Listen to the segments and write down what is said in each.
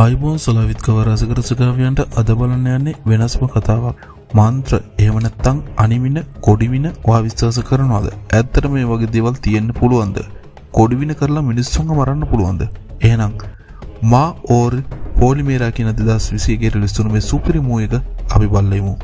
අයිබෝන් සොලවිත්කව රසකරසකාවයන්ට අද බලන්න යන්නේ වෙනස්ම කතාවක්. මන්ත්‍ර ඒවනැත්තං අනිමින කොඩිවින වා විශ්වාස කරනවාද? ඇත්තට මේ වගේ දෙවල් තියෙන්න්න පුළුවන්ද? කොඩිවින කරලා මිනිස්සුන්ග මරන්න පුළුවන්ද? ඒනම් මා ඕර් පෝලි මේරා කියන දෙදස් විසේගේ ලිස්තුන මේ සුපිරි මූයක අපි බල්ලෙමු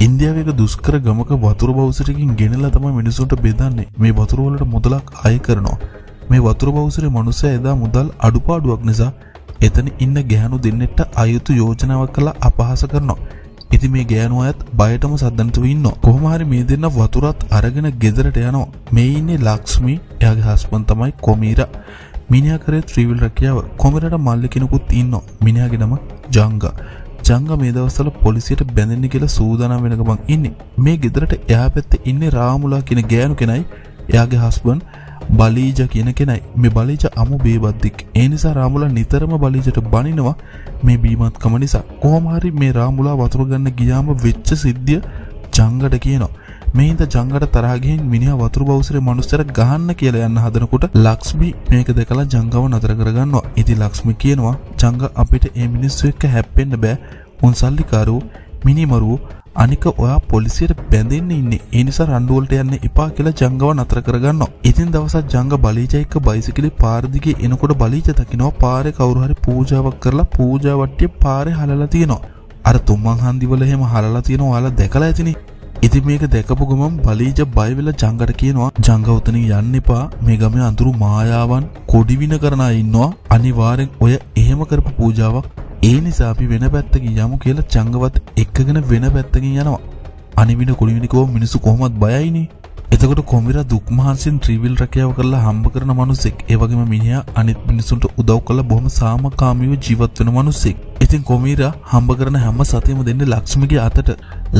ඉන්දියාවක දුස්කර ගමක වතුර බෞසරකින් ගෙනලා තම මිනිසුන්ට බෙදන්නේ. මේ වතුරවලට මුදලක් අය කරනවා. මේ වතුර බෞසරේ මනුස්සය එදා මුදල් අඩුපාඩුවක් නිසා එතන ඉන්න ගෑනු දෙන්නෙට අයුතු යෝජනාවක් කළා අපහාස කරනවා. ඉති මේ ගෑනු අයත් බයටම සද්දන්තුව ඉන්න කොහමහරි මේ දෙන්න වතුරත් අරගෙන ගෙදරට යනවා. මේ ඉන්නේ ලක්ස්මී එයාගේ හස්පන් තමයි කොමීර. මිනිහා කරේ ත්‍රීවිල් රැකියාව. කොමරට මල්ලි කෙනෙකුත් ඉන්න මිනිහාගේ නම ජංග. ජංග මේ දවස්වල පොලිසියට බැඳෙන්න කියලා සූදානම් වෙන ගමන් ඉන්නේ. මේ ගෙදරට එහා පැත්තේ ඉන්නේ රාමුලා කියන ගෑනු කෙනයි එයාගේ හස්බන්ඩ් බලීජ කියන කෙනයි. මේ බලීජ අමු බේබද්දික්. ඒ නිසා රාමුලා නිතරම බලීජට බනිනවා මේ බීමත්කම නිසා. කොහොමහරි මේ රාමුලා වතුර ගන්න ගියාම වෙච්ච සිද්ධිය ජංගට කියනවා. මේහින්ද ජංගට තරහගෙන් මිනිහ වතුර බෞසරේ මනුස්සර ගහන්න කියලා යන්න හදනකොට ලක්ස්මි මේක දෙකලා ජංගව නතර කරගන්නවා. ඉති ලක්ස්මි කියනවා ජංග අපිට ඒ මිනිස්සු එක්ක හැප්පෙන්න්න බෑ. උන් සල්ලිකාරු මිනිමරුවෝ අනික ඔයා පොලිසියට බැඳෙන්න ඉන්නේ ඒ නිසා රණ්ඩුවලට යන්න එපා කියලා ජංගව නතර කරගන්නවා. ඉතින් දවසක් ජංග බලීජ එක්ක බයිසිකලේ පාර දිගේ එනකොට බලීජ දකිනවා පාරේ කවුරු හරි පූජාවක් කරලා පූජා වට්ටිය පාරේ හලලා තියෙනවා. අර තුම්මන් හන්දිවල එහෙම හලලා තියෙනවා ඔයාලා දැකලා ඇතිනේ. ඉතින් මේක දැකපු ගමන් බලීජ බය වෙලා ජංගට කියනවා ජංග උතනින් යන්න එපා මේ ගමේ අඳුරු මායාවන් කොඩිවින කරන අය ඉන්නවා අනිවාර්යෙන් ඔය එහෙම කරපු පූජාවක් ඒ නිසා අපි වෙන පැත්තකින් යමු කියලා චංගවත් එක්කගෙන වෙන පැත්තකින් යනවා. අනිවින කුඩිවිනිකෝ මිනිස්සු කොහොමත් බයයිනේ. එතකොට කොමිර දුක්මහන්සින් ත්‍රීවිල් රැකියාව කරලා හම්බ කරන මනුස්සෙක්. ඒ වගේම මිනිහා අනිත් මිනිසුන්ට උදව් කරලා බොහොම සාමකාමීව ජීවත් වෙන මනුස්සෙක්. ඉතින් කොමීරා හම්බ කරන හැම සතියම දෙන්නේ ලක්ෂ්මිගේ අතට.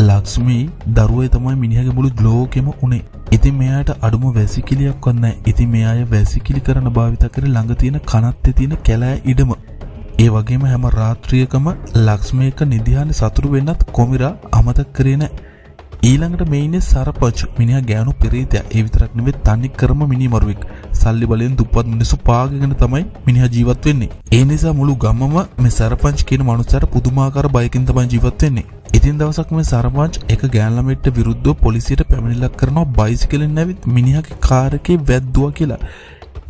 ලක්ෂ්මී දරුවේ තමයි මිනිහගේ මුළු ග්ලෝකෙම උනේ. ඉතින් මෙයාට අඩුම වැසිකිලියක්වත් නැහැ. ඉතින් මෙයාය වැසිකිලි කරන භාවිත කර ළඟ තියෙන කනත්තේ තියෙන කැලෑ ඉඩම ඒ වගේම හැම රාත්‍රියකම ලක්ස්මේක නිදිහාන සතුරු වෙන්නත් කොමිරා අමතක් කරේ නෑ. ඊළඟට මේනේ සරපච් මිනිහා ගෑනු පෙරේතය ඒ විතරක් නෙවෙයි තනි කරම මිනිමරුවෙක්. සල්ලි බලෙන් දුප්පත් මිනිස්සු පාගගෙන තමයි මිනිහා ජීවත් වෙන්නේ. ඒ නිසා මුළු ගමම මේ සරපංච් කියන මනුස්සයාට පුදුමාකාර බයකින් තමයි ජීවත් වෙන්නේ. ඉතින් දවසක් මේ සරපංච් එක ගෑන් ළමෙක්ට විරුද්ධව පොලිසියට පැමිණිල්ලක් කරනවා බයිසිකලෙන් ඇවිත් මිනිහාගේ කාර් එකේ වැද්දුවා කියලා.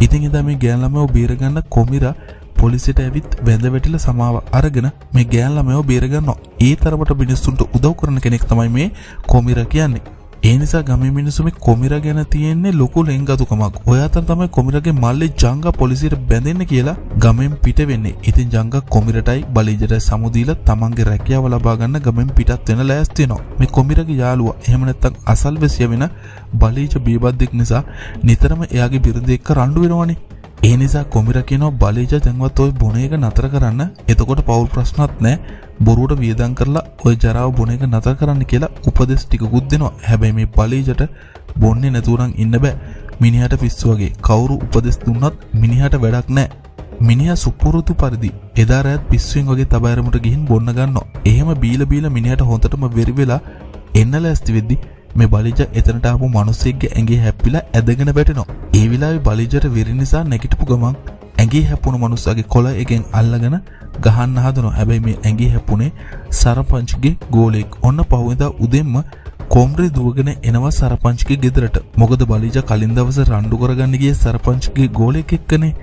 ඉතින් එදා මේ ගෑන් ළමව බේරගන්න කොමිරා පොලිසිට ඇවිත් වැඳ වැටිල සමාව අරගෙන මේ ගෑල්ලමයෝ බේරගන්නවා ඒ තරමට මිනිස්සුන්ට උදව් කරන කෙනෙක් තමයි මේ කොමිර කියන්නේ. ඒ නිසා ගම මිනිසුම කොමිර ගැන තියෙන්නේ ලොකු ලෙංගතුකමක් ඔය අතර තමයි කොමිරගේ මල්ලි ජංග පොලිසියට බැඳෙන්න කියලා ගමෙන් පිට වෙන්නේ. ඉතින් ජංග කොමිරටයි බලීජට සමුදීල තමන්ගේ රැකියාව ලබා ගන්න ගමෙන් පිටත් වෙන ලෑස්තිනවා මේ කොමිරගේ යාළුවා එහෙම නැත්නම් අසල්වැසිය වෙන බලීජ බීබද්දෙක් නිසා නිතරම එයාගේ බිරිඳ එක්ක රණ්ඩු වෙනවනේ. ඒ නිසා කොමිර කියනවා බලීජ තැන්වත් ඔය බොන එක නතර කරන්න. එතකොට පවුල් ප්‍රශ්නත් නෑ. බොරුවට වියදන් කරලා ඔය ජරාව බොන එක නතර කරන්න කියලා උපදෙස් ටිකකුත් දෙනවා. හැබැයි මේ බලීජට බොන්නේ නැතුරන් ඉන්න බෑ. මිනිහට පිස්සු වගේ. කවුරු උපදෙස් දුන්නත් මිනිහට වැඩක් නෑ. මිනිහ සුපුරුතු පරිදි එදාරෑත් පිස්සුවෙන් වගේ තබෑරමට ගිහින් බොන්න ගන්නවා. එහෙම බීල බීල මිනිහට හොඳටම වෙරිවෙලා එන්න ලෑස්ති වෙද්දි මේ බලිජ එතනට ආපු මිනිස්සෙක්ගේ ඇඟේ හැප්පිලා ඇදගෙන වැටෙනවා. ඒ වෙලාවේ බලිජට විරි නිසා නැගිටපු ගමන් ඇඟේ හැප්පුණු මනුස්සයාගේ කොළ එකෙන් අල්ලගෙන ගහන්න හදනවා. හැබැයි මේ ඇඟේ හැප්පුණේ සරපංච්ගේ ගෝලෙක්. ඔන්න පහුවෙන්දා උදෙන්ම කොම්රි දුවගෙන එනවා සරපංච්ගේ ගෙදරට. මොකද බලිජ කලින් දවසේ රණ්ඩු කරගන්න ගියේ සරපංච්ගේ ගෝලෙක් එක්කනේ.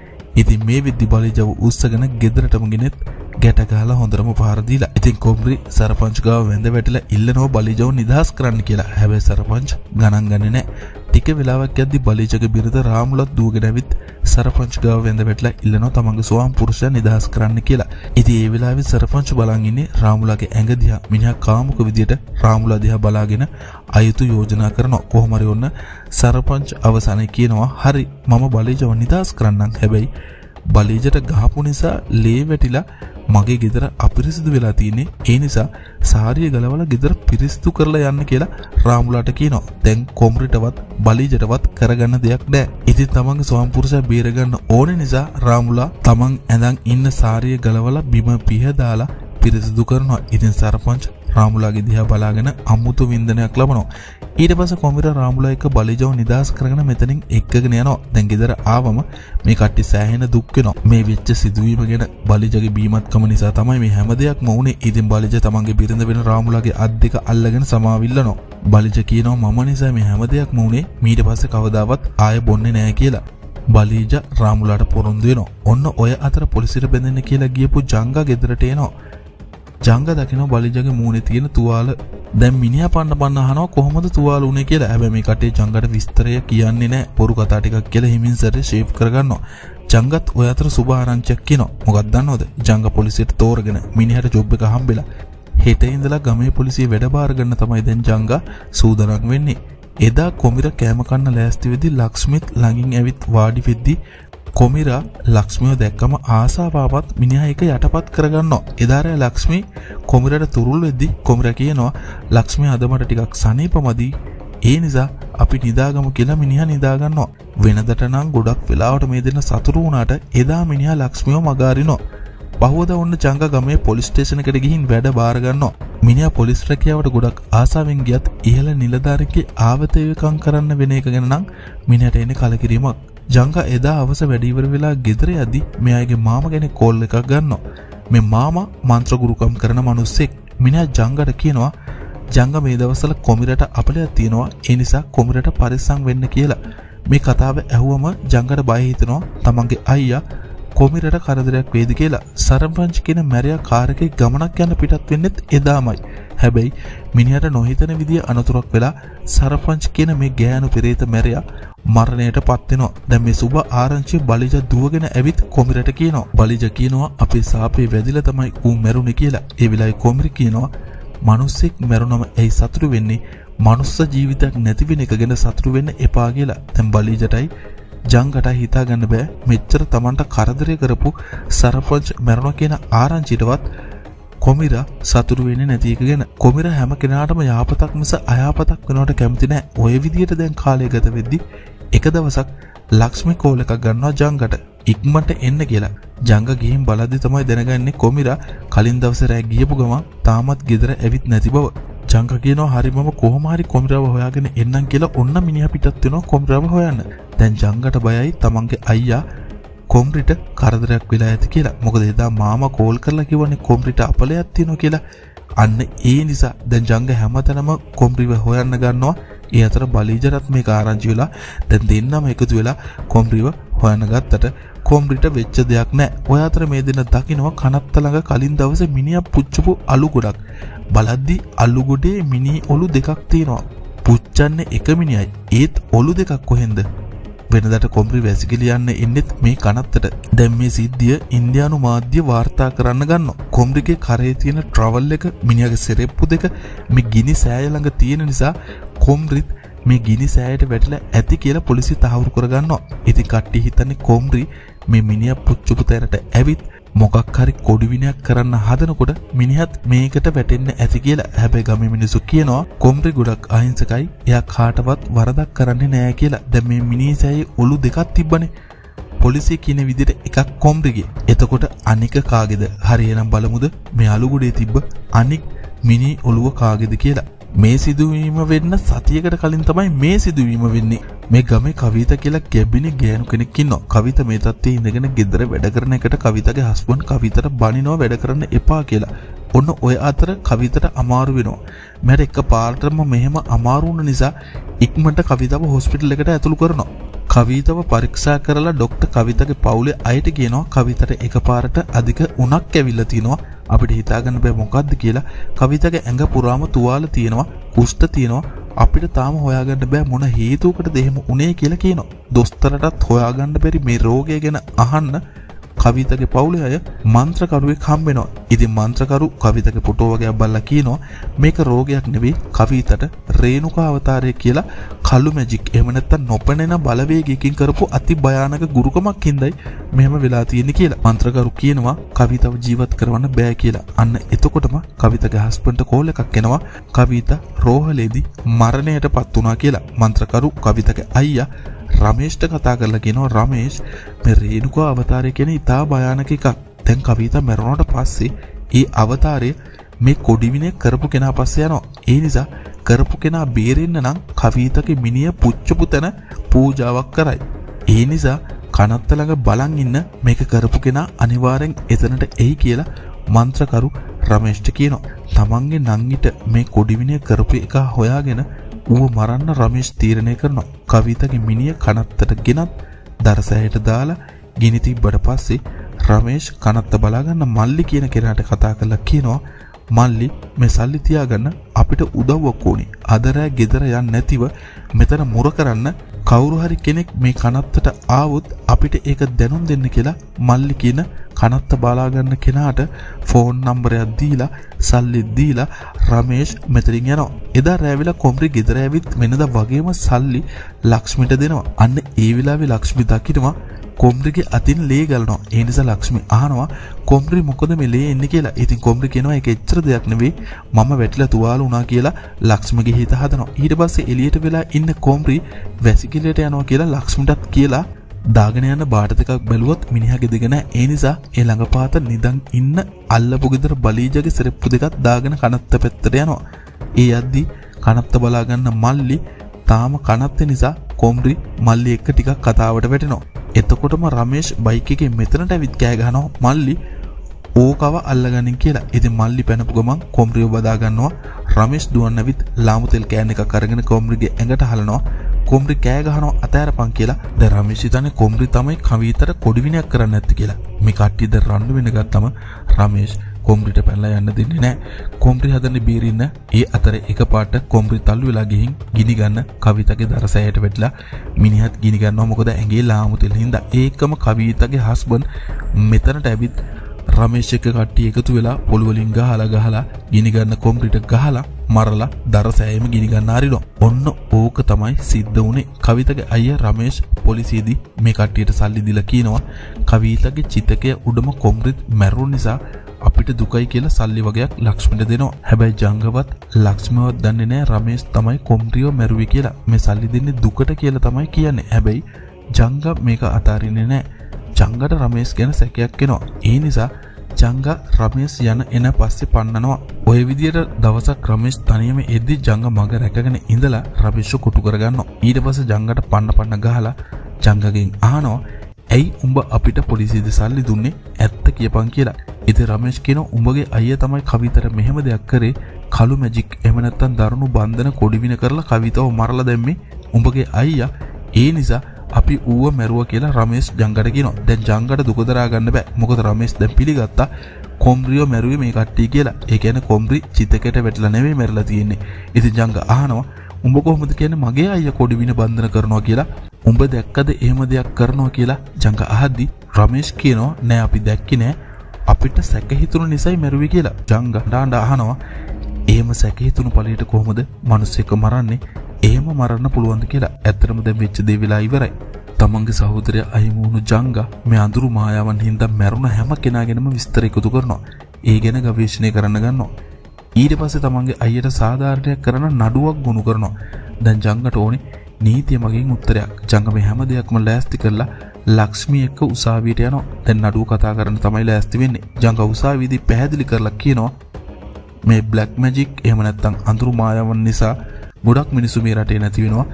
ඉතින් මේ විද්දි බලිජව උස්සගෙන ගෙදරටම ගෙනෙත් ගැට ගහලා හොඳටම පාර දීලා. ඉතින් කොම්රි සරපංච් ගාව වැඳ වැටිලා ඉල්ලනවා බලිජව නිදහස් කරන්න කියලා. හැබැයි සරපංච් ගණන් ගන්නේ නැහැ. ටික වෙලාවක් යද්දි බලිජගේ බිරිඳ රාමුලත් දුවගෙන ඇවිත් සරපංච් ගාව වැඳ වැටිලා ඉල්ලනවා තමන්ගේ ස්වාම පුරුෂයා නිදහස් කරන්න කියලා. ඉතින් ඒ වෙලාවේ සරපංච් බලන් ඉන්නේ රාමුලාගේ ඇඟ දිහා. මිනිහා කාමුක විදියට රාමුලා දිහා බලාගෙන අයුතු යෝජනා කරනවා. කොහොම හරි ඔන්න සරපංච් අවසානයේ කියනවා හරි මම බලිජව නිදහස් කරන්නම්. හැබැයි බලීජට ගහපු නිසා ලේ වැටිලා මගේ ගෙදර අපිරිසිදු වෙලා තියන්නේ ඒ නිසා සාරිය ගලවල ගෙදර පිරිසිදු කරලා යන්න කියලා රාමුලාට කියනවා. දැන් කොම්රිටවත් බලීජටවත් කරගන්න දෙයක් නෑ. ඉතින් තමන්ගේ ස්වාම්පුරුෂයා බේරගන්න ඕන නිසා රාමුලා තමන් ඇඳන් ඉන්න සාරිය ගලවල බිම පිහ දාලා පිරිසිදු කරනවා. ඉතින් සරපංච් රාමුලාගේ දිහා බලාගෙන අමුතු වින්දනයක් ලබනවා. ඊට පස්සේ කොමිර රාමුලා එක්ක බලිජව නිදාස් කරගෙන මෙතනින් එක්කගෙන යනවා. දැන් ගෙදර ආවම මේ කට්ටිය සෑහෙන දුක් වෙනවා. මේ වෙච්ච සිදුවීම ගැන බලිජගේ බීමත්කම නිසා තමයි මේ හැම දෙයක්ම වුනේ. ඉතින් බලිජ තමන්ගේ බිරිඳ වෙන රාමුලාගේ අත් දෙක අල්ලගෙන සමාවිල්ලනවා. බලිජ කියනවා මම නිසා මේ හැම දෙයක්ම වුනේ. ඊට පස්සේ කවදාවත් ආය බොන්නේ නෑ කියලා. බලීජ රාමුලාට පොරොන්දු වෙනවා. ඔන්න ඔය අතර පොලිසියට බැඳෙන්න කියලා ගියපු ජංගා ගෙදරට එනවා. ජංග දකින බලිජගේ මූුණේ තියෙන තුවාල. දැම් මිනිිය පන්න පන්න හනව කොහොමද තුවාල උනේ කියලා. හැබැ මේ කටේ ජංගට විස්තරය කියන්නේ නෑ. පොරු කතාටිකක් කියල හිමින්සට ශේප් කරගන්න ජංගත් ඔය අතර සුභාරංචක් කියන මොකක්දන්නවද ජංග පොලිසිට තෝරගෙන මිනිහට ජොබ් එක හම්බෙලා හෙට ඉඳලා ගමේ පොලිසිය වැඩබාරගන්න තමයි දැන් ජංග සූදරක් වෙන්නේ. එදා කොමිර කෑමකන්න ලෑස්තිවෙදි ලක්ස්මිත් ළඟින් ඇවිත් වාඩි වෙද්දි කොමිරා ලක්ෂ්මියෝ දැක්කම ආසාපාපත් මිනිහා එක යටපත් කරගන්න එදාරය ලක්ෂ්මි කොමිරට තුරුල් වෙද්දි කොමිර කියනවා ලක්ෂ්මි අදමට ටිකක් සනීපමදී. ඒ නිසා අපි නිදාගම කියලා මිනිහ නිදාගන්නවා. වෙනදට නම් ගොඩක් වෙලාවට මේ දෙන්න සතුරු වුණාට එදා මිනිහා ලක්ෂ්මියෝ මගාරිනෝ පහුවද ඔන්න ජංග ගමේ පොලිස්ටේෂනකට ගිහින් වැඩ බාරගන්නවා මිනිහා පොලිස් රැකියාවට ගොඩක් ආසාවෙන් ගියත් ඉහළ නිලධාරිකේ ආවතේවකම් කරන්න වෙන එක ගැන නම් මිනිහට එන්නේ කලකිරීමක් ජංග එදා අවස වැඩීවර වෙලා ගෙදර යදි මෙයාගේ මාම ගැන කෝල් එකක් ගන්න මේ මාම මන්ත්‍රගුරුකම් කරන මනුස්සෙක්. මිනිා ජංගට කියනවා ජංග මේ දවසල කොමිරට අපලයක් තියෙනවා. ඒ නිසා කොමිරට පරිස්සං වෙන්න කියලා. මේ කතාව ඇහුවම ජංගට බයහිතනවා තමන්ගේ අයියා කොමිරට කරදරයක් වේද කියලා. සරම්පංච් කියන මැරයා කාරකෙ ගමනක් යන්න පිටත් වෙන්නෙත් එදාමයි. හැබැයි මිනිහට නොහිතන විදිිය අනතුරක් වෙලා සරපංච් කියන මේ ගෑනු පෙරේත මැරයා මරණයට පත්වෙනවා දැම් මේ සුබ ආරංචි බලිජ දුවගෙන ඇවිත් කොමිරට කියනවා. බලිජ කියනවා අපේ සාපේ වැදිල තමයි ඌ මැරුණ කියලා. එවිලායි කොමිරි කියනවා මනුස්සෙක් මැරුණම ඇයි සතුරු වෙන්නේ? මනුස්ස ජීවිතයක් නැතිවෙන එක ගැන සතුරු වෙන්න එපා කියලා. තැම් බලිජටයි ජංගට හිතාගන්න බෑ. මෙච්චර තමන්ට කරදරය කරපු සරපංච් මැරුණ කියන ආරංචිටවත් කොමිර සතුරු වෙන්නේ නැති එක ගැන. කොමිර හැම කෙනාටම යාපතක් මිස අයාපතක් වෙනවට කැමති නෑ ඔය විදියට දැන් කාලය ගත වෙද්දි එක දවසක් ලක්ෂ්මි කෝල එකක් ගන්නවා ජංගට. ඉක්මට එන්න කියලා. ජංග ගිහින් බලද්දි තමයි දැනගන්නේ කොමිර කලින් දවසේ රෑ ගියපු ගමන් තාමත් ගෙදර ඇවිත් නැති බව. ජංග කියනවා හරි මම කොහොම හරි කොමිරව හොයාගෙන එන්නම් කියලා ඔන්න මිනිහා පිටත් වෙනවා කොමිරව හොයන්න. දැන් ජංගට බයයි තමන්ගේ අයියා කොම්රිට කරදරයක් වෙලා ඇති කියලා. මොකද එදා මාම කෝල් කරලා කිවන්නේ කොම්රිට අපලයක් තියෙනවා කියලා. අන්න ඒ නිසා දැන් ජංග හැමතැනම කොම්රිව හොයන්න ගන්නවා. ඒ අතර බලීජරත් මේ ආරංචි වෙලා දැන් දෙන්නම එකතු වෙලා කොම්රිව හොයන්න ගත්තට කොම්රිට වෙච්ච දෙයක් නෑ. ඔය අතර මේ දෙන්න දකිනවා කනත්ත ළඟ කලින් දවසේ මිනිහා පුච්චපු අලු ගොඩක්. බලද්දි අලු ගොඩේ මිනි ඔලු දෙකක් තියෙනවා. පුච්චන්නේ එක මිනිහයි. ඒත් ඔලු දෙකක් කොහෙන්ද? වෙනදට කොම්පි වැසිකිලියන්න එන්නෙත් මේ කනත්තට. දැම් මේ සිද්ධිය ඉන්දයානු මාධ්‍ය වාර්තා කරන්න ගන්න කොම්රිගේ කරේ තියෙන ට්‍රවල් එක මිනිියගේ සෙරෙප්පු දෙක මේ ගිනි සෑයළඟ තියෙන නිසා කොම්රිත් මේ ගිනි සෑයට වැටල ඇති කියලා පොලිසි තහවුරු කරගන්නවා. ඉති කට්ටි හිතන්නේ කොම්රි මේ මිනිිය පුච්චුපු තැනට ඇවිත් මොකක් හරි කොඩිවිනයක් කරන්න හදනකොට මිනිහත් මේකට වැටෙන්න ඇති කියලා හැබැ ගම මිනිසු කියනවා කොම්පි ගොඩක් අහිංසකයි. එයා කාටවත් වරදක් කරන්නේ නෑ කියලා. දැ මේ මිනිසෑයි ඔලු දෙකත් තිබ්බනේ. පොලිසිය කියන විදිට එකක් කොම්රිගේ එතකොට අනික කාගෙද? හරියනම් බලමුද? මේ අලුගුඩේ තිබ්බ අනික් මිනි ඔළුව කාගෙද කියලා. මේ සිදුවීම වෙන්න සතියකට කලින් තමයි මේ සිදුවීම වෙන්නේ. මේ ගමේ කවිත කියලා ගැබිනි ගෑනු කෙනෙක්කින්න කවිත මේ තත්වේ ඉඳගෙන ගෙදර වැඩ කරන එකට කවිතගේ හස්බන් කවිතට බනිනෝ වැඩ කරන්න එපා කියලා. ඔන්න ඔය අතර කවිතට අමාරු වෙනවා. මැට එක පාර්ටම මෙහෙම අමාරුුණ නිසා ඉක්මට කවිතාව හොස්පිටල් එකට ඇතුළු කරනවා. කවිතව පරීක්ෂා කරලා ඩොක්ට කවිතගේ පවුලේ අයට කියනවා කවිතට එක පාරට අධික උනක් ඇවිල්ල තිනවා. අපිට හිතාගන්න බෑ මොකක්ද කියලා. කවිතගේ ඇඟ පුරාම තුවාල තියෙනවා කුෂ්ට තියෙනවා. අපිට තාම හොයාගන්න බෑ මොන හේතුවකට දෙහෙම උනේ කියලා කියනවා. දොස්තරටත් හොයාගන්න බැරි මේ රෝගය ගැන අහන්න කවිතගේ පවුලේ අය මන්ත්‍රකරුවෙක් හම්බෙනවා. ඉතින් මන්ත්‍රකරු කවිතගේ ෆොටෝ වගේ බල්ලා කියනවා මේක රෝගයක් නෙවෙයි කවිතට රේණුකා අවතාරය කියලා කළු මැජික් එහෙම නැත්නම් නොපෙනෙන බලවේගයකින් කරපු අති භයානක ගුරුකමක් හින්දායි මෙහෙම වෙලා තියෙන්නේ කියලා. මන්ත්‍රකරු කියනවා කවිතව ජීවත් කරවන්න බෑ කියලා. අන්න එතකොටම කවිතගේ හස්බන්ඩ් කෝල් එකක් එනවා. කවිත රෝහලේදී මරණයටපත් වුණා කියලා. මන්ත්‍රකරු කවිතගේ අයියා රමේෂ්ට කතා කරලා කියනවා රමේෂ් මේ රේණුකා අවතාරය කියන ඉතා භයානක එකක් දැන් කවිතා මැරුණට පස්සේ ඒ අවතාරය මේ කොඩිවිනේ කරපු කෙනා පස්සේ යනවා. ඒ නිසා කරපු කෙනා බේරෙන්න නම් කවීතගේ මිනිය පුච්චපු තැන පූජාවක් කරයි. ඒ නිසා කනත්ත ළඟ බලන් ඉන්න මේක කරපු කෙනා අනිවාර්යෙන් එතනට එයි කියලා මන්ත්‍රකරු රමේෂ්ට කියනවා. තමන්ගේ නංගිට මේ කොඩිවිනය කරපු එක හොයාගෙන ඌව මරන්න රමේෂ් තීරණය කරනවා. කවිතගේ මිනිය කනත්තට ගෙනත් දරසෑයට දාලා ගිනි තිබ්බට පස්සේ රමේෂ් කනත්ත බලාගන්න මල්ලි කියන කෙනාට කතා කරලා කියනවා මල්ලි මේ සල්ලි තියාගන්න අපිට උදව්වක් ඕනි. අද රෑ ගෙදර යන්න නැතිව මෙතන මුර කරන්න කවුරු හරි කෙනෙක් මේ කනත්තට ආවොත් අපිට ඒක දැනුම් දෙන්න කියලා මල්ලි කියන කනත්ත බලාගන්න කෙනාට ෆෝන් නම්බරයක් දීලා සල්ලි දීලා රමේෂ් මෙතරින් යනවා. එදා රෑවිලා කොම්රි ගෙදර ඇවිත් වෙනද වගේම සල්ලි ලක්ෂ්මිට දෙනවා. අන්න ඒ වෙලාවේ ලක්ෂ්මි දකිනවා කොම්රිගේ අතින් ලේ ගලනවා ඒ නිසා ලක්ෂ්මි අහනවා කොම්රි මොකද මේ ලේ එන්නේ කියලා. ඉතින් කොම්රි කියනවා ඒක එච්චර දෙයක් නෙවෙයි මම වැටිලා තුවාල වුණා කියලා ලක්ෂ්මගේ හිත හදනවා. ඊට පස්සේ එළියට වෙලා ඉන්න කොම්රි වැසිකිළියට යනවා කියලා ලක්ෂ්මිටත් කියලා දාගෙන යන බාට දෙකක් බැලුවොත් මිනිහා ගෙදගෙන ඒ නිසා ඒ ළඟපාත නිදන් ඉන්න අල්ලපු ගෙදර බලීජගේ සෙරෙප්පු දෙකක් දාගෙන කනත්ත පැත්තට යනවා. ඒ යද්දි කනත්ත බලාගන්න මල්ලි තාම කනත්ත නිසා කොම්රි මල්ලි එක්ක ටිකක් කතාවට වැටෙනවා. එතකොටම රමේෂ් බයික් එකේ මෙතනට ඇවිත් කෑ ගහනවා මල්ලි ඕකව අල්ලගනින් කියලා. ඉතින් මල්ලි පැනපු ගමන් කොම්රිය බදා ගන්නවා. රමේෂ් දුවන්න ඇවිත් ලාමු තෙල් කෑන් එකක් අරගෙන කොම්රිගේ ඇඟට හලනවා. කොම්රි කෑ ගහනවා අතෑරපන් කියලා. දැන් රමේෂ් හිතන්නේ කොම්රි තමයි කවිතර කොඩිවිනයක් කරන්න නැති කියලා. මේ කට්ටිය දැන් රණ්ඩු වෙන ගත්තම රමේෂ් කොම්රිට පැනලා යන්න දෙන්නේ නැහැ. කොම්රි හදන්නේ බීරින්න ඒ අතර එකපාරට කොම්රි තල්ලු වෙලා ගිහින් ගිනි ගන්න කවිතගේ දරසෑයට වැටලා මිනිහත් ගිනි ගන්නවා මොකද ඇඟේ ලාමු තෙල් හින්දා. ඒකම කවිතගේ හස්බන්ඩ් මෙතනට ඇවිත් රමේෂ් එක්ක කට්ටිය එකතු වෙලා පොළු වලින් ගහලා ගහලා ගිනි ගන්න කොම්රිට ගහලා මරලා දරසෑයම ගිනි ගන්න ආරිනවා. ඔන්න ඕක තමයි සිද්ධ වුනේ. කවිතගේ අයියා රමේෂ් පොලිසියේදී මේ කට්ටියට සල්ලි දීලා කියනවා කවිතගේ චිතකය උඩම කොම්රිත් මැරුණ නිසා අපිට දුකයි කියලා සල්ලි වගේක් ලක්ෂ්මිට දෙනවා. හැබැයි ජංගවත් ලක්ෂ්මවත් දන්නේ නැහැ රමේෂ් තමයි කොම්රියෝ මැරුවේ කියලා. මේ සල්ලි දෙන්නේ දුකට කියලා තමයි කියන්නේ. හැබැයි ජංග මේක අතාරින්නේ නැහැ. ජංගට රමේෂ් ගැන සැකයක් එනවා. ඒ නිසා ජංග රමේෂ් යන එන පස්සේ පන්නනවා. ඔය විදියට දවසක් රමේෂ් තනියම එද්දි ජංග මග රැකගෙන ඉඳලා රමේෂ්ව කොටු කරගන්නවා. ඊට පස්සේ ජංගට පන්න පන්න ගහලා ජංගගෙන් අහනවා ඇයි උඹ අපිට පොලිසිද සල්ලි දුන්නේ ඇත්ත කියපන් කියලා. ඉතින් රමේෂ් කියන උඹගේ අයියා තමයි කවිතර මෙහෙම දෙයක් කරේ කළු මැජික් එහෙම නැත්නම් දරුණු බන්ධන කොඩිවින කරලා කවිතව මරලා දැම්මේ උඹගේ අයියා. ඒ නිසා අපි ඌව මැරුවා කියලා රමේෂ් ජංගට කියනවා. දැන් ජංගට දුක දරා ගන්න බෑ. මොකද රමේෂ් දැන් පිළිගත්තා කොම්රියෝ මැරුවේ මේ කට්ටිය කියලා. ඒ කියන්නේ කොම්රි චිතකයට වැටලා නෙවෙයි මැරලා තියෙන්නේ. ඉතින් ජංග අහනවා උඹ කොහොමද කියන්නේ මගේ අයියා කොඩිවින බන්ධන කරනවා කියලා උඹ දැක්කද එහෙම දෙයක් කරනවා කියලා ජංග අහද්දි රමේෂ් කියනවා නෑ අපි දැක්කේ නෑ අපිට සැක හිතුණු නිසයි මැරුවේ කියලා ජංග ඩාඬ අහනවා එහෙම සැක හිතුණු පළියට කොහොමද මිනිස්සෙක් මරන්නේ එහෙම මරන්න පුළුවන්ද කියලා ඇත්තටම දැන් වෙච්ච දේ වෙලා ඉවරයි තමන්ගේ සහෝදරය අහිමි වුණු ජංග මේ අඳුරු මායාවන් හින්දා මැරුණ හැම කෙනාගෙනම විස්තර එකතු කරනවා ඒ ගැන ගවේෂණය කරන්න ගන්නවා ඊට පස්සේ තමන්ගේ අයියට සාධාරණයක් කරන නඩුවක් ගොනු කරනවා. දැන් ජංගට ඕනේ නීතිය මගින් උත්තරයක්. ජංග මේ හැම දෙයක්ම ලෑස්ති කරලා ලක්ෂ්මී එක්ක උසාවියට යනවා. දැන් නඩුව කතා කරන්න තමයි ලෑස්ති වෙන්නේ. ජංග උසාවියේදී පැහැදිලි කරලා කියනවා මේ බ්ලැක් මැජික් එහෙම නැත්නම් අඳුරු මායාවන් නිසා ගොඩක් මිනිස්සු මේ රටේ නැති වෙනවා.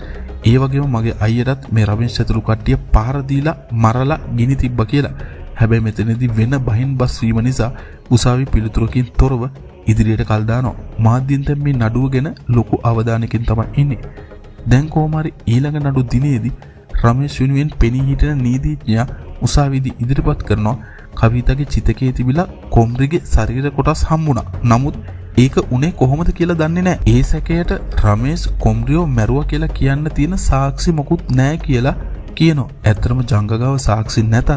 ඒ වගේම මගේ අයියටත් මේ රමේෂ් ඇතුළු කට්ටිය පහර දීලා මරලා ගිනි තිබ්බා කියලා. හැබැයි මෙතනදී වෙන බහින් බස් වීම නිසා උසාවි පිළිතුරකින් තොරව ඉදිරියට කල්දානෝ මාධ්‍යන්තැන් මේ නඩුව ගැන ලොකු අවධානකින් තමයි ඉන්නේ. දැන් කෝමරි ඊළඟ නඩු දිනේදී රමේශ් වෙනුවෙන් පෙනී හිටන නීතිඥයා උසාවිදි ඉදිරිපත් කරනවා කවිතගේ චිතකයේ තිබිලා කොම්රිගේ ශරීර කොටස් හම්බුණා. නමුත් ඒක උනේ කොහොමද කියලා දන්නේ නැහැ. ඒ සැකයට රමේෂ් කොම්රියෝ මැරුවා කියලා කියන්න තියෙන සාක්ෂි මොකුත් නැහැ කියලා කියනවා. ඇත්තටම ජංගගාව සාක්ෂි නැතත්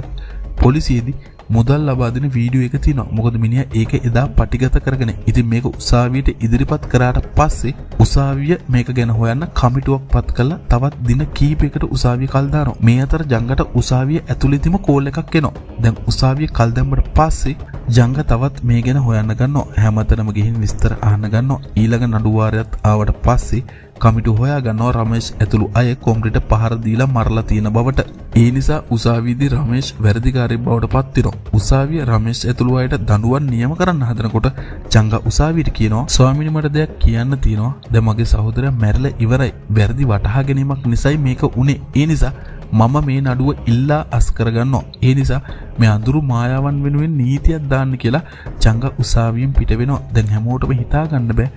පොලිසියේදී මුදල් ලබා දෙන වීඩියෝ එක තියෙනවා. මොකද මිනිහා ඒක එදා පටිගත කරගෙන. ඉතින් මේක උසාවියට ඉදිරිපත් කරාට පස්සේ උසාවිය මේක ගැන හොයන්න කමිටුවක් පත් කළා. තවත් දින කීපයකට උසාවිය කල් දානවා. මේ අතර ජංගට උසාවිය ඇතුළේදීම කෝල් එකක් එනවා. දැන් උසාවිය කල් දැම්මට පස්සේ ජංග තවත් මේ ගැන හොයන්න ගන්නවා. හැමතැනම ගිහින් විස්තර අහන්න ගන්නවා. ඊළඟ නඩුවාරයත් ආවට පස්සේ කමිටු හොයා ගන්නවා රමේෂ් ඇතුළු අය කොම්රිට පහර දීලා මරලා තියෙන බවට. ඒ නිසා උසාවියේදී රමේෂ් වැරදිකාරයෙක් බවට පත්වෙනවා. උසාවිය රමේෂ් ඇතුළු අයට දඬුවම් නියම කරන්න හදනකොට චංගා උසාවියට කියනවා ස්වාමීනි මට දෙයක් කියන්න තියෙනවා. දැන් මගේ සහෝදරයා මැරිලා ඉවරයි. වැරදි වටහා ගැනීමක් නිසායි මේක උනේ. ඒ නිසා මම මේ නඩුව ඉල්ලා අස් කරගන්නවා. ඒ නිසා මේ අඳුරු මායාවන් වෙනුවෙන් නීතියක් දාන්න කියලා චංග උසාවියෙන් පිට වෙනවා. දැන් හැමෝටම හිතා ගන්න බෑ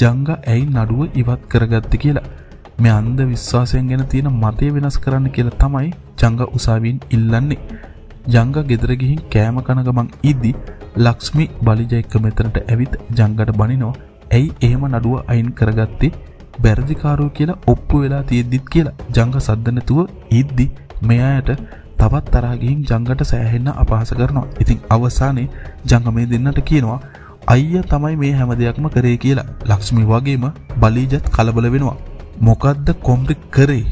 ජංග ඇයි නඩුව ඉවත් කරගත්ත කියලා. මේ අන්ද විශ්වාසයෙන් ගැන තියෙන මතය වෙනස් කරන්න කියලා තමයි ජංග උසාවියෙන් ඉල්ලන්නේ. ජංග ගෙදර ගිහින් කෑම කන ගමන් ඉද්දි ලක්ෂ්මි බලිජ එක්ක මෙතනට ඇවිත් ජංගට බනිනවා. ඇයි එහෙම නඩුව අයින් කරගත්තේ? බැරදිකාරෝ කියලා ඔප්පු වෙලා තියෙද්දිත් කියලා ජංග සද්ද නැතුව ඉද්දි මෙයාට තවත් තරහා ගිහින් ජංගට සෑහෙන්න අපහාස කරනවා. ඉතින් අවසානයේ ජංග මේ දෙන්නට කියනවා අයියා තමයි මේ හැම දෙයක්ම කරේ කියලා. ලක්ෂ්මි වගේම බලීජත් කලබල වෙනවා. මොකද්ද කොම්රි කරේ?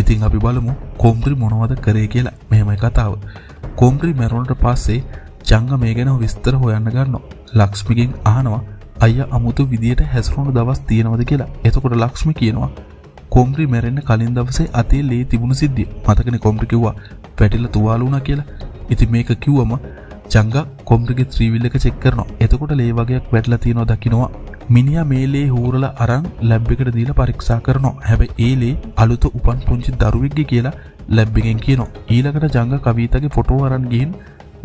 ඉතින් අපි බලමු කොම්රි මොනවද කරේ කියලා. මෙහෙමයි කතාව. කොම්රි මැරුණට පස්සේ ජංග මේ ගැන විස්තර හොයන්න ගන්නවා. ලක්ෂ්මිගෙන් අහනවා අයියා අමුතු විදියට හැසිරුණු දවස් තියෙනවද කියලා. එතකොට ලක්ෂ්මි කියනවා කොම්රි මැරෙන්න කලින් දවසේ අතේ ලේ තිබුණු සිද්ධිය. මතකනේ කොම්රි කිව්වා පැටිලා තුවාල වුණා කියලා. ඉතින් මේක කිව්වම ජංග කොම්රිගේ ත්‍රීවිල් එක චෙක් කරනවා. එතකොට ලේ වගේක් වැටලා තියෙනවා දකින්නවා. මිනිහා මේ ලේ හූරලා අරන් ලැබ් එකට දීලා පරීක්ෂා කරනවා. හැබැයි ඒ ලේ අලුත උපන් පුංචි දරුවෙක්ගේ කියලා ලැබ් එකෙන් කියනවා. ඊළඟට ජංග කවිතගේ ෆොටෝ අරන් ගිහින්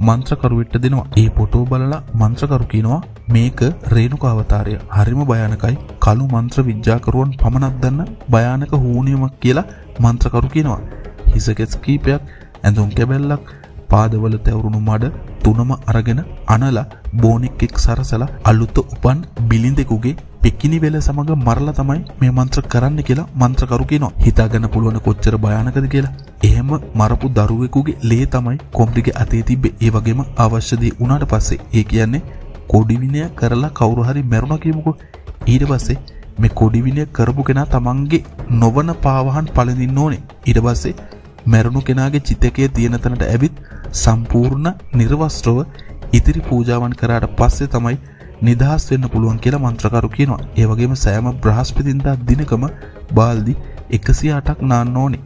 මන්ත්‍රකරුවෙට්ට දෙනවා. ඒ ෆොටෝ බලලා මන්ත්‍රකරු කියනවා මේක රේණුකා අවතාරය. හරිම භයානකයි. කළු මන්ත්‍ර විද්‍යාකරුවන් පමණක් දන්න භයානක හූනියමක් කියලා මන්ත්‍රකරු කියනවා. හිසකෙස් කීපයක් ඇඳුම් කැබැල්ලක් පාදවල තැවරුණු මඩ තුනම අරගෙන අනලා බෝනික් එක් සරසලා අලුත උපන් බිලිඳෙකුගේ පෙකිනි වෙල සමඟ මරලා තමයි මේ මන්ත්‍ර කරන්න කියලා මන්ත්‍රකරු කියනවා. හිතාගන්න පුළුවන් කොච්චර භයානකද කියලා. එහෙම මරපු දරුවෙකුගේ ලේ තමයි කොම්රිගේ අතේ තිබ්බේ. ඒ වගේම අවශ්‍ය දේ උනාට පස්සේ ඒ කියන්නේ කොඩි විනය කරලා කවුරු හරි මැරුණා කියමුකෝ. ඊට පස්සේ මේ කොඩි විනය කරපු කෙනා තමන්ගේ නොවන පාවහන් පළඳින්න ඕනේ. ඊට පස්සේ මැරුණු කෙනාගේ චිතකයේ තියෙන තැනට ඇවිත් සම්පූර්ණ නිර්වස්ත්‍රව ඉදිරි පූජාවන් කරාට පස්සේ තමයි නිදහස් වෙන්න පුළුවන් කියලා මන්ත්‍රකරු කියනවා. ඒ වගේම සෑම බ්‍රහස්පතින්දා දිනකම බාල්දි 108ක් නාන්න ඕනේ.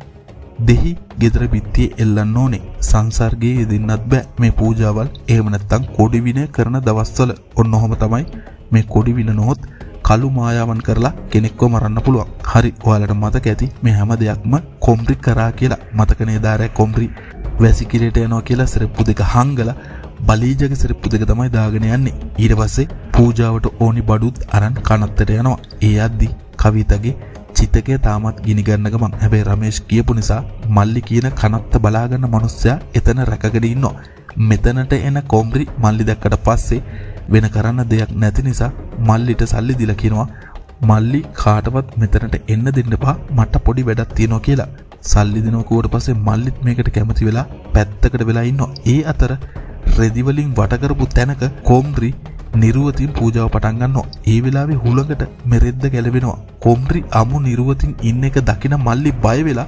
දෙහි ගෙදර බිත්තියේ එල්ලන්න ඕනේ. සංසර්ගයේ යෙදෙන්නත් බෑ මේ පූජාවල්. එහෙම නැත්නම් කොඩි විනය කරන දවස්වල ඔන්න ඔහොම තමයි මේ කොඩි වින නොහොත් කළු මායාවන් කරලා කෙනෙක්ව මරන්න පුළුවන්. හරි ඔයාලට මතක ඇති මේ හැම දෙයක්ම කොම්රි කරා කියලා. මතකනේ දාරය කොම්රි වැසිකිරයට යනවා කියලා සිරප්පු දෙක හංගලා බලීජගේ සිරප්පු දෙක තමයි දාගෙන යන්නේ. ඊට පස්සේ පූජාවට ඕනි බඩුත් අරන් කනත්තට යනවා. ඒ අද්දි කවිතගේ චිතකය තාමත් ගිනි ගන්න ගමන් හැබැයි රමේෂ් කියපු නිසා මල්ලි කියන කනත්ත බලාගන්න මිනිස්සයා එතන රැකගෙන ඉන්නවා. මෙතනට එන කොම්රි මල්ලි දැක්කට පස්සේ වෙන කරන්න දෙයක් නැති නිසා මල්ලිට සල්ලි දීලා කියනවා මල්ලි කාටවත් මෙතනට එන්න දෙන්න එපා මට පොඩි වැඩක් තියෙනවා කියලා. සල්ලි දෙනවකුවට පස්සේ මල්ලිත් මේකට කැමති වෙලා පැත්තකට වෙලා ඉන්නවා. ඒ අතර රෙදිවලින් වටකරපු තැනක කොම්රි නිරුවතින් පූජාව පටන් ගන්නවා. ඒ වෙලාවේ හුලඟට මෙරෙද්ද ගැලවෙනවා. කොම්රි අමු නිරුවතින් ඉන්න එක දකින මල්ලි බය වෙලා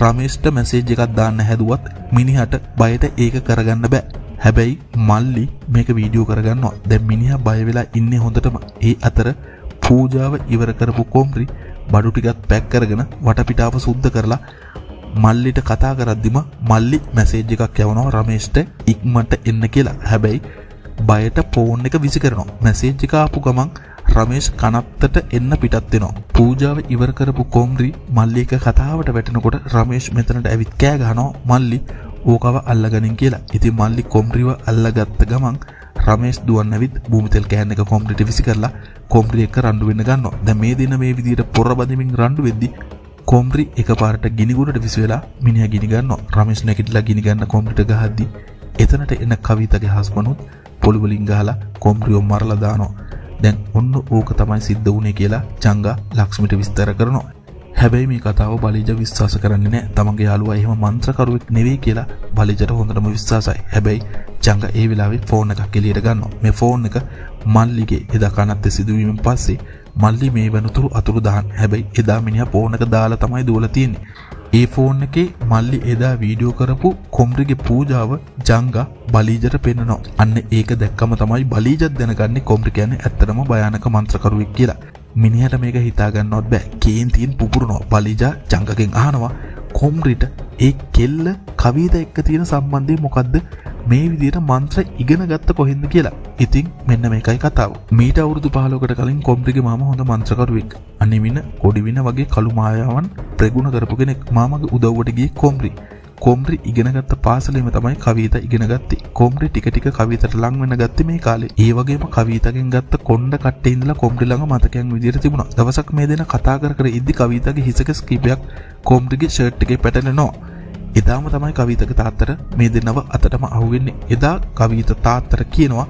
රමේෂ්ට මැසේජ් එකක් දාන්න හැදුවත් මිනිහට බයට ඒක කරගන්න බෑ. හැබැයි මල්ලි මේක වීඩියෝ කරගන්නවා. දැන් මිනිහා බය වෙලා ඉන්නේ හොඳටම. ඒ අතර පූජාව ඉවර කරපු කොම්රි බඩු ටිකත් පැක් කරගෙන වටපිටාව සුද්ධ කරලා මල්ලිට කතා කරද්දිම මල්ලි මැසේජ් එකක් යවනවා රමේෂ්ට ඉක්මට එන්න කියලා. හැබැයි බයට ෆෝන් එක විසි කරනවා. මැසේජ් එක ආපු ගමන් රමේෂ් කනත්තට එන්න පිටත් වෙනවා. පූජාව ඉවර කරපු කොම්රි මල්ලි එක කතාවට වැටෙනකොට රමේෂ් මෙතනට ඇවිත් කෑ ගහනවා මල්ලි ඕකව අල්ලගනින් කියලා. ඉතින් මල්ලි කොම්රිව අල්ලගත්ත ගමන් රමේෂ් දුවන්න ඇවිත් භූමිතෙල් කෑන් එක කොම්රිට විසි කරලා කොම්රි එක රණ්ඩු වෙන්න ගන්නවා. දැන් මේ දින මේ විදිහට පොර බඳමින් රණ්ඩු වෙද්දි කොම්රි එකපාරට ගිනිගුරට විසි වෙලා මිනිහා ගිනි ගන්නවා. රමේෂ් නැගිටලා ගිනි ගන්න කොම්රිට ගහද්දි එතනට එන කවිතගේ හස්බනුත් පොළි වලින් ගහලා කොම්රිව මරලා දානවා. දැන් ඔන්න ඕක තමයි සිද්ධ වුණේ කියලා චංගා ලක්ෂ්මිට විස්තර කරනවා. හැබැයි මේ කතාව බලීජ විශ්වාස කරන්නේ නැහැ. තමන්ගේ යාළුවා එහෙම මන්ත්‍රකරුවෙක් නෙවෙයි කියලා බලීජට හොඳටම විශ්වාසයි. හැබැයි ජංග ඒ වෙලාවේ ෆෝන් එකක් එළියට ගන්නවා. මේ ෆෝන් එක මල්ලිගේ එදා කනත්තේ සිදුවීමෙන් පස්සේ මල්ලි මේ වෙනතුරු අතුරු දහන්. හැබැයි එදා මිනිහා ෆෝන් එක දාලා තමයි දුවලා තියෙන්නේ. ඒ ෆෝන් එකේ මල්ලි එදා වීඩියෝ කරපු කොම්රිගේ පූජාව ජංගා බලීජට පෙන්වනවා. අන්න ඒක දැක්කම තමයි බලීජත් දැනගන්නේ කොම්රි කියන්නේ ඇත්තටම භයානක මන්ත්‍රකරුවෙක් කියලා. මිනිහට මේක හිතාගන්නවත් බෑ. කේන්තියෙන් පුපුරුණෝ බලිජා ජංගකෙන් අහනවා කොම්රිට ඒ කෙල්ල කවීත එක්ක තියෙන සම්බන්ධය මොකක්ද මේ විදියට මන්ත්‍ර ඉගෙන ගත්ත කොහෙන්ද කියලා. ඉතින් මෙන්න මේකයි කතාව. මීට අවුරුදු පාලෝකට කලින් කොම්ප්‍රිගේ මාම හොඳ මන්ත්‍රකරුවෙක්. අනිවින කොඩිවින වගේ කළු මායාවන් ප්‍රගුණ කරපු කෙනෙක්. මාමගේ උදව්වටගේ කොම්රි. කොම්රි ඉගෙනගත්ත පාසලේම තමයි කවීත ඉගෙනගත්තේ. කොම්රි ටික ටික කවිතට ලං වෙන ගත්තේ මේ කාලේ. ඒ වගේම කවිතගෙන් ගත්ත කොණ්ඩ කට්ටේ ඉඳලා කොම්රි ළඟ මතකයන් විදිහට තිබුණා. දවසක් මේ දෙන කතා කර කර ඉද්දි කවිතගේ හිසක ස්කිපයක් කොම්රිගේ ෂර්ට් එකේ පැටලෙනවා. එදාම තමයි කවිතක තාත්තර මේ දෙන්නව අතටම අහුවෙන්නේ. එදා කවිත තාත්තර කියනවා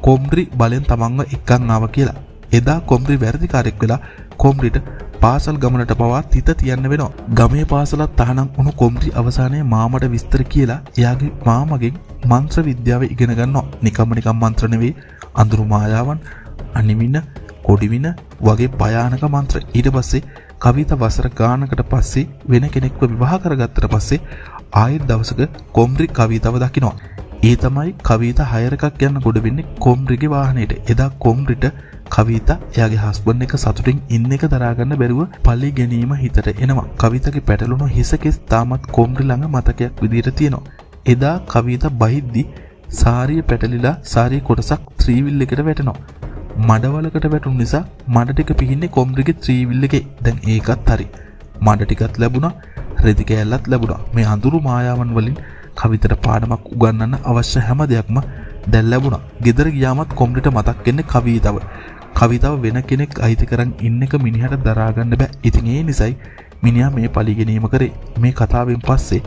කොම්රි බලෙන් තමන්ව එක්කං ආව කියලා. එදා කොම්රි වැරදිකාරෙක් වෙලා කොම්රිට පාසල් ගමනට පවා තිත තියන්න වෙනවා ගමේ පාසලත් තහනම් උුණු කොම්රි අවසානය මාමට විස්තර කියලා එයාගේ මාමගෙන් මන්ත්‍ර විද්‍යාව ඉගෙන ගන්නවා නිකම්ම නිකම් මන්ත්‍රනවේ අඳුරු මායාවන් අනිමින්න කොඩිවින වගේ භයානක මන්ත්‍ර ඊට පස්සේ කවිත වසර ගානකට පස්සේ වෙන කෙනෙක්ව විවාහ කරගත්තට පස්සේ ආයෙත් දවසක කොම්රි කවිතව දකිනවා. ඒ තමයි කවිත හයරකක් යන්න ගොඩ වෙන්නේ කොම්රිගේ වාහනයට. එදා කොම්රිට කවිත එයාගේ හස්බන් එක සතුටින් ඉන්න එක දරාගන්න බැරුව පල්ලි ගැනීම හිතට එනවා. කවිතගේ පැටලුණු හිසකෙස් තාමත් කොම්රි ළඟ මතකයක් විදිහට තියෙනවා. එදා කවිත බහිද්දි සාරිය පැටලිලා සාරිය කොටසක් ත්‍රීවිල් එකට වැටෙනවා. මඩවලකට වැටුන් නිසා මඩ ටික පිහින්නේ කොම්රිගේ ත්‍රීවිල් එකේ. දැන් ඒකත් හරි. මඩ ටිකත් ලැබුණා. රෙදි කෑල්ලත් ලැබුණා. මේ අඳුරු මායාවන් වලින් කවිතට පාඩමක් උගන්වන්න අවශ්‍ය හැම දෙයක්ම දැන් ලැබුණා. ගෙදර ගියාමත් කොම්රිට මතක් වෙන්නේ කවිතාව. කවිතාව වෙන කෙනෙක් අයිති කරන් ඉන්න එක මිනිහට දරාගන්න බෑ. ඉතින් ඒ නිසයි මිනිහා මේ පලිගෙනීම කරේ. මේ කතාවෙන් පස්සේ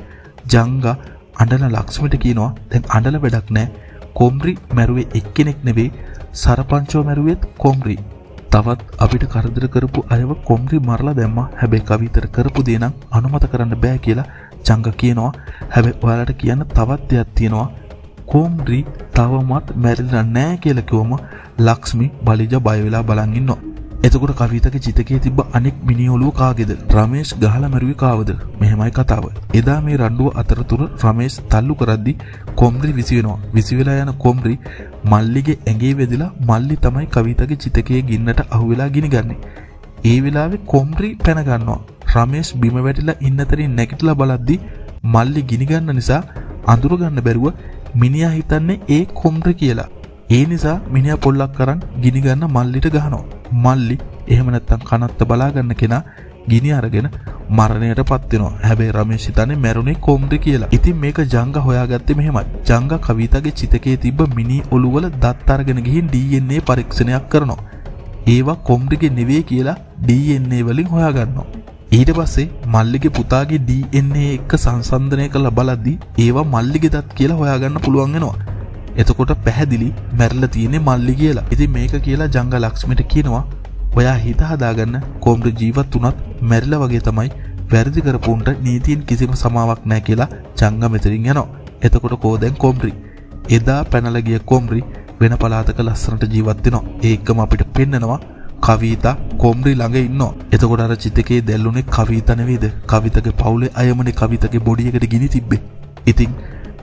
ජංගා අඬන ලක්ෂ්මිට කියනවා දැන් අඬල වැඩක් නෑ. කොම්රි මැරුවේ එක්කෙනෙක් නෙවෙයි සරපංචෝ මැරුවෙත් කොම්රි තවත් අපිට කරදර කරපු අයව කොම්රි මරලා දැම්ම හැබැයි කවිතර කරපු දේ නම් අනුමත කරන්න බෑ කියලා චංග කියනවා හැබැයි ඔයාලට කියන්න තවත් දෙයක් තියෙනවා කොම්රි තවමත් මැරිලා නෑ කියලා කිව්වම ලක්ෂ්මි බලිජ බය වෙලා බලන් ඉන්නවා. එතකොට කවිතක චිතකයේ තිබ්බ අනෙක් මිනිඔලුව කාගේද? රමේෂ් ගහලා මැරුවේ කාවද? මෙහෙමයි කතාව. එදා මේ රණ්ඩුව අතරතුර රමේෂ් තල්ලු කරද්දි කොම්රි විසි වෙනවා විසි වෙලා යන කොම්රි මල්ලිගේ ඇඟේ වෙදිලා මල්ලි තමයි කවිතගේ චිතකයේ ගින්නට අහුවෙලා ගිනිගන්නේ ඒ වෙලාවේ කොම්රි පැන ගන්නවා. රමේෂ් බිම වැටිලා ඉන්නතරින් නැගිටලා බලද්දි මල්ලි ගිනිගන්න නිසා අඳුරගන්න බැරුව මිනිහා හිතන්නේ ඒ කොම්රි කියලා ඒ නිසා මිනිහා පොල්ලක් කරන් ගිනිගන්න මල්ලිට ගහනවා. මල්ලි එහෙම නැත්තම් කනත්ත බලාගන්න කෙනා ගිනි අරගෙන මරණයට පත් වෙනවා. හැබැයි රමේෂ් හිතන්නේ මැරුණේ කොම්රි කියලා. ඉතින් මේක ජංග හොයාගත්තේ මෙහෙමයි. ජංග කවිතාගේ චිතකයේ තිබ්බ මිනි ඔළුවල දත් අරගෙන ගිහින් DNA පරීක්ෂණයක් කරනවා. ඒවා කොම්රිගේ නෙවෙයි කියලා DNA වලින් හොයාගන්නවා. ඊට පස්සේ මල්ලිගේ පුතාගේ DNA එක්ක සංසන්ධනය කරලා බලද්දි ඒවා මල්ලිගේ දත් කියලා හොයාගන්න පුළුවන් වෙනවා. එතකොට පැහැදිලි මැරල තියෙනෙ මල්ලි කියලා. ඉතින් මේක කියලා ජංග ලක්ෂ්මිට කියනවා ඔයා හිත හදාගන්න කොම්ඩ ජීවත් වනත් මැරිල වගේ තමයි වැරදි කරපුන්ට නීතියෙන් කිසිම සමාවක් නෑ කියලා ජංග මෙතරින් යනවා. එතකොට කෝදැන් කොම්රි එදා පැනලගිය කොම්රි වෙන පලාතක ලස්සනට ජීවත්වෙනවා ඒකම අපිට පෙන්නනවා කවීතා කොම්රි ළඟ ඉන්න එතකොට අර චිතකේ දැල්ලුනේ කවීතනවේද කවිතක පවුලේ අයමන කවිතගේ බොඩියකට ගිනි තිබ්බේ. ඉතිං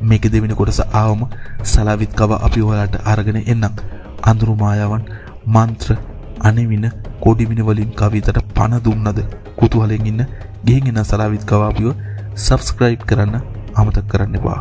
මේක දෙවෙනි කොටස ආවම සලාවිත් කව අපි ඔයාලට අරගෙන එන්නම්. අඳුරු මායාවන් මන්ත්‍ර අනෙවින කොඩිවින වලින් කවිතට පණ දුන්නද? කුතුහලෙන් ඉන්න ගිහින් එන සලාවිත් කව අපිව සබස්ක්‍රයිබ් කරන්න අමතක කරන්න එපා.